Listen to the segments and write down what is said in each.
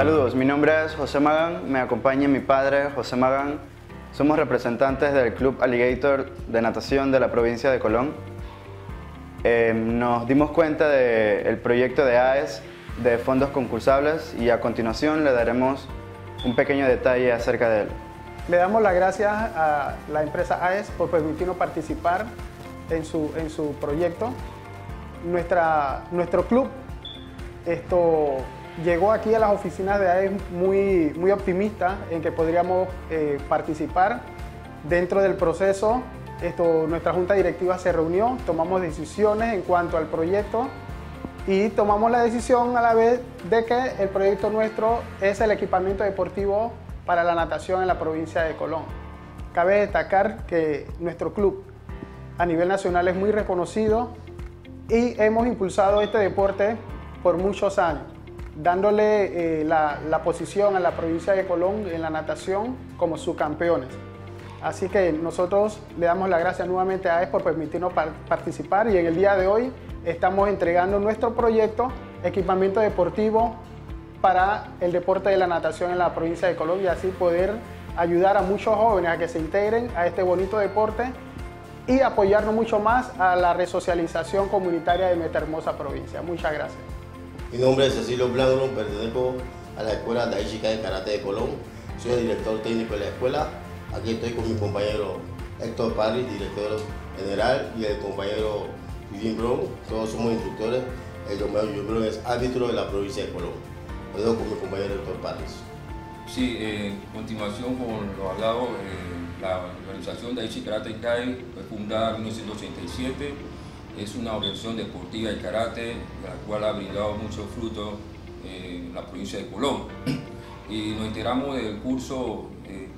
Saludos, mi nombre es José Magán, me acompaña mi padre José Magán. Somos representantes del Club Alligator de natación de la provincia de Colón. Eh, nos dimos cuenta del proyecto de AES de fondos concursables y a continuación le daremos un pequeño detalle acerca de él. Le damos las gracias a la empresa AES por permitirnos participar en su, en su proyecto. Nuestra, nuestro club esto, llegó aquí a las oficinas de AES muy, optimista en que podríamos eh, participar. Dentro del proceso, nuestra junta directiva se reunió, tomamos decisiones en cuanto al proyecto y tomamos la decisión a la vez de que el proyecto nuestro es el equipamiento deportivo para la natación en la provincia de Colón. Cabe destacar que nuestro club a nivel nacional es muy reconocido y hemos impulsado este deporte por muchos años, dándole eh, la, posición a la provincia de Colón en la natación como subcampeones. Así que nosotros le damos las gracias nuevamente a ES por permitirnos participar y en el día de hoy estamos entregando nuestro proyecto Equipamiento Deportivo para el deporte de la natación en la provincia de Colón y así poder ayudar a muchos jóvenes a que se integren a este bonito deporte y apoyarnos mucho más a la resocialización comunitaria de nuestra hermosa provincia. Muchas gracias. Mi nombre es Cecilio Blanco, pertenezco a la escuela Daichika de Karate de Colón. Soy el director técnico de la escuela. Aquí estoy con mi compañero Héctor Parry, director general, y el compañero Vivien Brown. Todos somos instructores. El compañero Brown es árbitro de la provincia de Colón. Lo dejo con mi compañero Héctor Parry. Sí, en continuación con lo hablado, eh, la organización Daichi Karate Kai fue fundada en 1987 es una organización deportiva de karate, la cual ha brindado muchos frutos en la provincia de Colón. Y nos enteramos del curso, eh,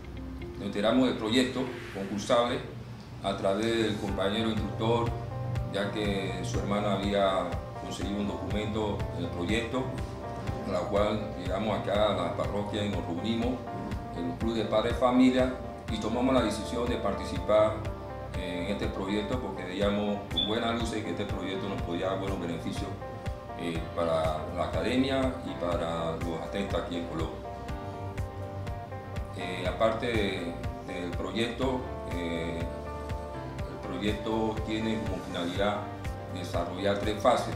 nos enteramos del proyecto concursable a través del compañero instructor, ya que su hermana había conseguido un documento en el proyecto, a la cual llegamos acá a la parroquia y nos reunimos en el Club de Padres Familia y tomamos la decisión de participar en este proyecto porque veíamos con buena luz que este proyecto nos podía dar buenos beneficios eh, para la academia y para los atletas aquí en Colombia. Eh, aparte del proyecto, eh, el proyecto tiene como finalidad desarrollar tres fases.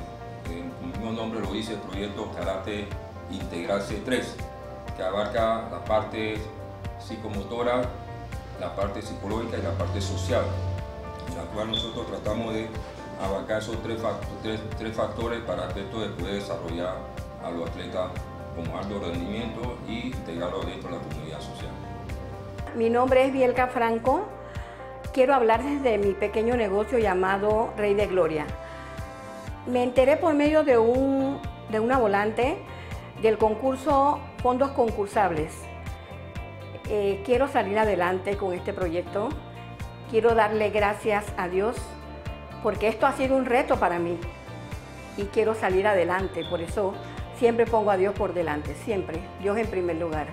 el mismo nombre lo dice, el proyecto Karate Integrarse 3, que abarca la parte psicomotora, la parte psicológica y la parte social, en la cual nosotros tratamos de abarcar esos tres, factores para que esto de poder desarrollar a los atletas con alto rendimiento y integrarlos dentro de la comunidad social. Mi nombre es Bielka Franco. Quiero hablar desde mi pequeño negocio llamado Rey de Gloria. Me enteré por medio de, un, de una volante del concurso Fondos Concursables eh, quiero salir adelante con este proyecto. Quiero darle gracias a Dios porque esto ha sido un reto para mí y quiero salir adelante. Por eso siempre pongo a Dios por delante, siempre. Dios en primer lugar.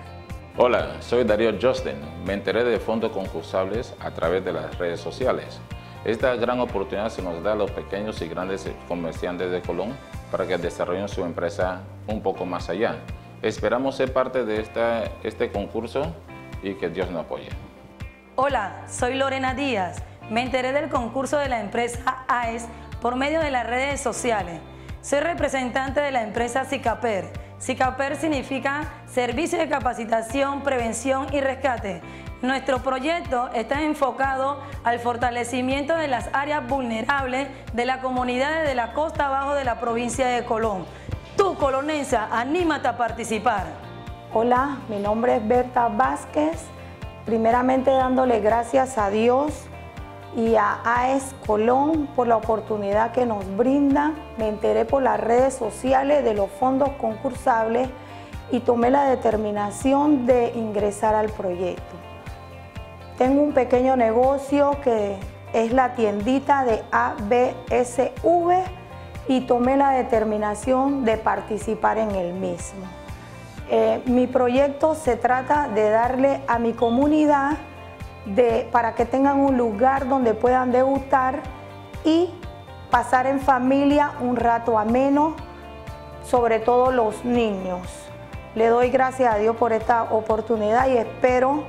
Hola, soy Darío Justin. Me enteré de fondos concursables a través de las redes sociales. Esta gran oportunidad se nos da a los pequeños y grandes comerciantes de Colón para que desarrollen su empresa un poco más allá. Esperamos ser parte de esta, este concurso y que Dios nos apoye. Hola, soy Lorena Díaz. Me enteré del concurso de la empresa AES por medio de las redes sociales. Soy representante de la empresa SICAPER. SICAPER significa Servicio de Capacitación, Prevención y Rescate. Nuestro proyecto está enfocado al fortalecimiento de las áreas vulnerables de la comunidad de la costa abajo de la provincia de Colón. Tú, colonesa, anímate a participar. Hola, mi nombre es Berta Vázquez. Primeramente dándole gracias a Dios y a AES Colón por la oportunidad que nos brinda. Me enteré por las redes sociales de los fondos concursables y tomé la determinación de ingresar al proyecto. Tengo un pequeño negocio que es la tiendita de ABSV y tomé la determinación de participar en el mismo. Eh, mi proyecto se trata de darle a mi comunidad para que tengan un lugar donde puedan degustar y pasar en familia un rato ameno, sobre todo los niños. Le doy gracias a Dios por esta oportunidad y espero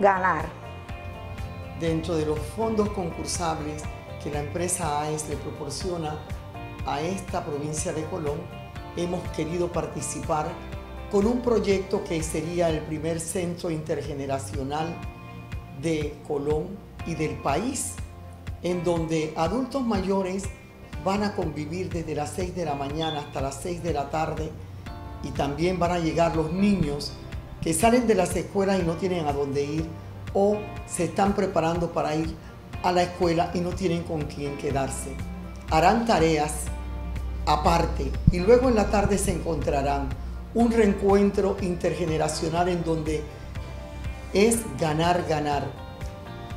ganar. Dentro de los fondos concursables que la empresa AES le proporciona a esta provincia de Colón, hemos querido participar con un proyecto que sería el primer centro intergeneracional de Colón y del país, en donde adultos mayores van a convivir desde las 6 de la mañana hasta las 6 de la tarde y también van a llegar los niños que salen de las escuelas y no tienen a dónde ir o se están preparando para ir a la escuela y no tienen con quién quedarse. Harán tareas aparte y luego en la tarde se encontrarán un reencuentro intergeneracional en donde es ganar, ganar.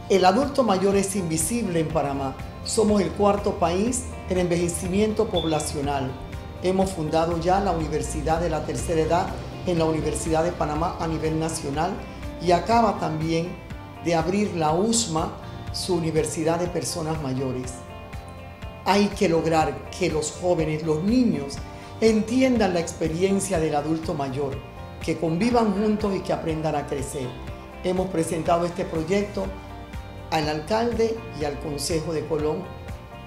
El adulto mayor es invisible en Panamá. Somos el cuarto país en envejecimiento poblacional. Hemos fundado ya la Universidad de la Tercera Edad en la Universidad de Panamá a nivel nacional y acaba también de abrir la USMA, su Universidad de Personas Mayores. Hay que lograr que los jóvenes, los niños, entiendan la experiencia del adulto mayor, que convivan juntos y que aprendan a crecer. Hemos presentado este proyecto al alcalde y al Consejo de Colón.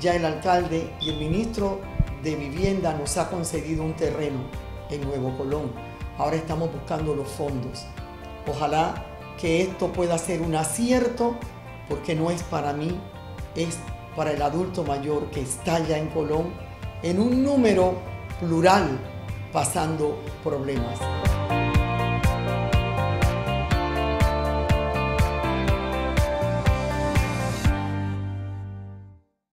Ya el alcalde y el ministro de Vivienda nos ha concedido un terreno en Nuevo Colón. Ahora estamos buscando los fondos. Ojalá que esto pueda ser un acierto porque no es para mí, es para el adulto mayor que está ya en Colón en un número plural pasando problemas.